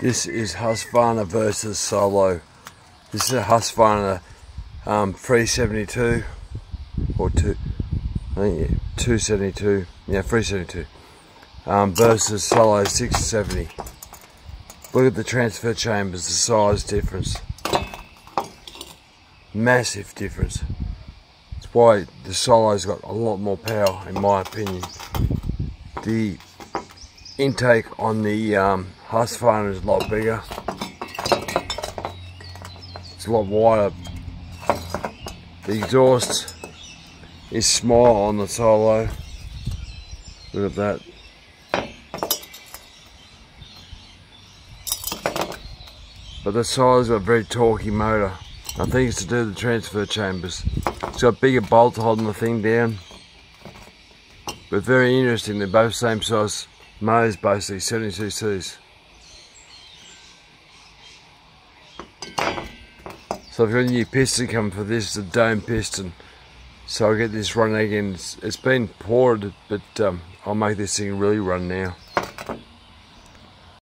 This is Husqvarna versus Solo. This is a Husqvarna um, 372 or two, I think yeah, 272. Yeah, 372 um, versus Solo 670. Look at the transfer chambers, the size difference. Massive difference. That's why the Solo's got a lot more power, in my opinion. The intake on the um, Husqvarna is a lot bigger. It's a lot wider. The exhaust is small on the Solo. Look at that. But the Solo's got a very torquey motor. I think it's to do the transfer chambers. It's got bigger bolts holding the thing down. But very interesting, they're both same size motors basically, 72Cs. So I've got a new piston coming for this, the dome piston. So I'll get this running again. It's, it's been poured, but um, I'll make this thing really run now.